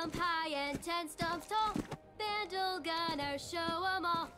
jump high and ten stumps tall. Vandal gunners show 'em all.